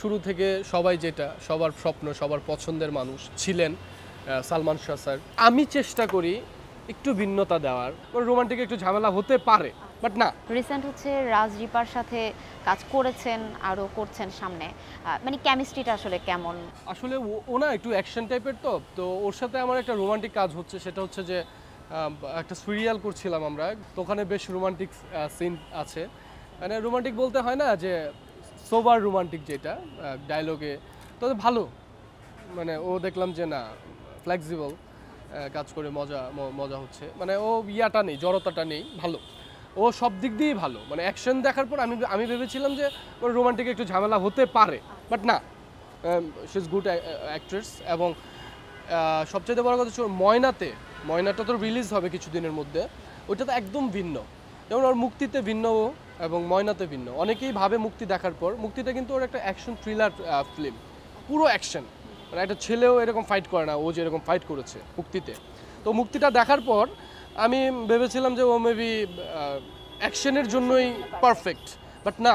শুরু থেকে সবাই যেটা সবার স্বপ্ন সবার পছন্দের মানুষ ছিলেন সালমান শাহ স্যার। আমি চেষ্টা করি একটু ভিন্নতা দেওয়ার। রোমান্টিক একটু ঝামেলা হতে পারে বাট না। রিসেন্ট হচ্ছে রাজ রিপার সাথে কাজ করেছেন আরও করছেন সামনে। মানে কেমিস্ট্রিটা আসলে কেমন? আসলে ও- ও না একটু অ্যাকশন টাইপের তো তো ওর সাথে আমার একটা রোমান্টিক কাজ হচ্ছে সেটা হচ্ছে যে একটা সিরিয়াল করছিলাম আমরা তো ওখানে বেশ রোমান্টিক সিন আছে। মানে রোমান্টিক বলতে হয় না যে সোবার রোমান্টিক যেটা ডায়লগে তো ভালো। মানে ও দেখলাম যে না ফ্লেক্সিবল কাজ করে মজা মজা হচ্ছে। মানে ও ইয়াটা নেই, জড়তাটা নেই, ভালো। ও সব দিক দিয়েই ভালো। মানে অ্যাকশন দেখার পর আমি আমি ভেবেছিলাম যে ওর রোমান্টিক একটু ঝামেলা হতে পারে বাট না। শি ইজ গুড অ্যাক্ট্রেস এবং সবচেয়ে বড় কথা ময়নাতে, ময়নাটা তো রিলিজ হবে কিছুদিনের মধ্যে। ওইটা তো একদম ভিন্ন। যেমন ওর মুক্তিতে ভিন্ন এবং ময়নাতে ভিন্ন। অনেকেই ভাবে মুক্তি দেখার পর মুক্তিটা কিন্তু ওর একটা অ্যাকশন থ্রিলার ফিল্ম পুরো অ্যাকশন মানে একটা ছেলেও এরকম ফাইট করে না, ও যে এরকম ফাইট করেছে মুক্তিতে। তো মুক্তিটা দেখার পর, আমি ভেবেছিলাম যে ও মেবি অ্যাকশনের জন্যই পারফেক্ট বাট না।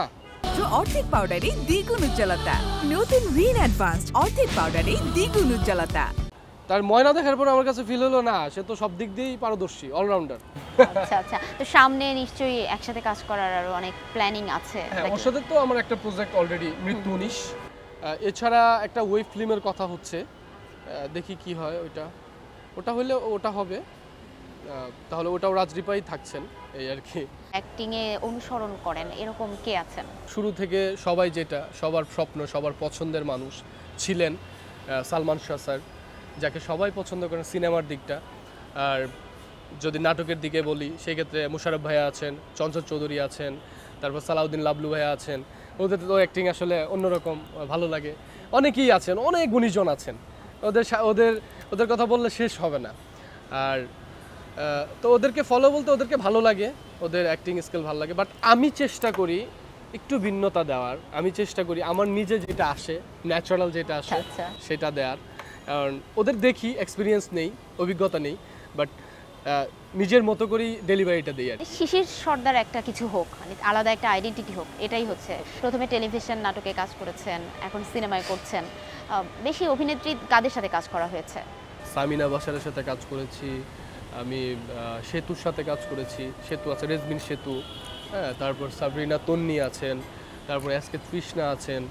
অর্ধেক পাউডারে দ্বিগুণ উজ্জ্বলতা। নতুন রিন অ্যাডভান্সড অর্ধেক পাউডারে দ্বিগুণ উজ্জ্বলতা। তার ময়না দেখার পর আমার কাছে ফিল হলো না সে তো সব দিক দিয়েই পারদর্শী অলরাউন্ডার আচ্ছা আচ্ছা। তো সামনে নিশ্চয়ই একসাথে কাজ করার আরও অনেক প্ল্যানিং আছে। হ্যাঁ ওর সাথে তো আমার একটা প্রজেক্ট অলরেডি মৃত্যু উনিশ। এছাড়া একটা ওয়েব ফিল্মের কথা হচ্ছে। দেখি কি হয় ওইটা। ওটা হলে ওটা হবে। তাহলে ওটাও রাজরিপাই থাকছেন এই আর কি। অ্যাক্টিংয়ে অনুসরণ করেন এরকম কে আছেন? শুরু থেকে সবাই যেটা সবার স্বপ্ন সবার পছন্দের মানুষ ছিলেন সালমান শাহ স্যার। যাকে সবাই পছন্দ করেন সিনেমার দিকটা। আর যদি নাটকের দিকে বলি সেই ক্ষেত্রে মুশারফ ভাইয়া আছেন চঞ্চল চৌধুরী আছেন তারপর সালাউদ্দিন লাবলু ভাইয়া আছেন। ওদের তো অ্যাক্টিং আসলে অন্যরকম ভালো লাগে। অনেকেই আছেন অনেক গুণীজন আছেন। ওদের সা- ওদের ওদের কথা বললে শেষ হবে না। আর তো ওদেরকে ফলো বলতে ওদেরকে ভালো লাগে ওদের অ্যাক্টিং স্কিল ভালো লাগে। বাট আমি চেষ্টা করি একটু ভিন্নতা দেওয়ার। আমি চেষ্টা করি আমার নিজে যেটা আসে ন্যাচারাল যেটা আসে আচ্ছা। সেটা দেওয়ার। কারণ ওদের দেখি এক্সপিরিয়েন্স নেই অভিজ্ঞতা নেই বাট নিজের মতো করেই ডেলিভারিটা দিই আর কি। শিশির সর্দার একটা কিছু হোক মানে আলাদা একটা আইডেন্টিটি হোক এটাই হচ্ছে। প্রথমে টেলিভিশন নাটকে কাজ করেছেন এখন সিনেমায় করছেন। বেশি অভিনেত্রী কাদের সাথে কাজ করা হয়েছে? সামিনা বাসারের সাথে কাজ করেছি আমি সেতুর সাথে কাজ করেছি সেতু আছে রেজমিন সেতু হ্যাঁ তারপর সাবরিনা তন্নি আছেন তারপর এসকে তৃষ্ণা আছেন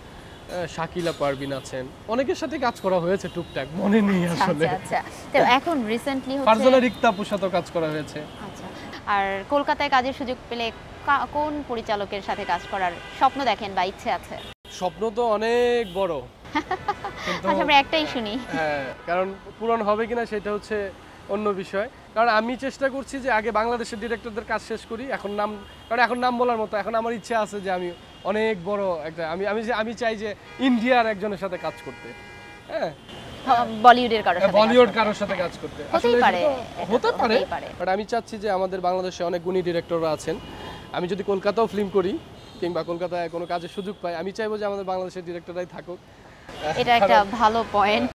শাকিলা পারবিন আছেন। অনেকের সাথে কাজ করা হয়েছে টুকটাক মনে নেই আসলে। আচ্ছা। আচ্ছা তো এখন রিসেন্টলি ফারজানা হচ্ছে রিক্তাপুর সাথেও কাজ করা হয়েছে। আচ্ছা। আর কলকাতায় কাজের সুযোগ পেলে কোন পরিচালকের সাথে কাজ করার স্বপ্ন দেখেন বা ইচ্ছে আছে? স্বপ্ন তো অনেক বড়। আচ্ছা আমরা একটাই শুনি। হ্যাঁ কারণ পূরণ হবে কিনা সেটা হচ্ছে অন্য বিষয়। কারণ আমি চেষ্টা করছি যে আগে বাংলাদেশের ডিরেক্টরদের কাজ শেষ করি এখন নাম কারণ এখন নাম বলার মতো এখন আমার ইচ্ছা আছে যে আমি অনেক বড় একটা আমি আমি যে- আমি চাই যে ইন্ডিয়ার একজনের সাথে কাজ করতে। হ্যাঁ? বলিউডের কারোর সাথে বলিউড কারোর সাথে কাজ করতে। আসলে পারে, হতে পারে পারে। বাট আমি চাচ্ছি যে আমাদের বাংলাদেশে অনেক গুণী ডিরেক্টররা আছেন। আমি যদি কলকাতাও ফিল্ম করি কিংবা কলকাতায় কোনো কাজের সুযোগ পাই আমি চাইব যে আমাদের বাংলাদেশের ডিরেক্টররাই থাকুক। এটা একটা ভালো পয়েন্ট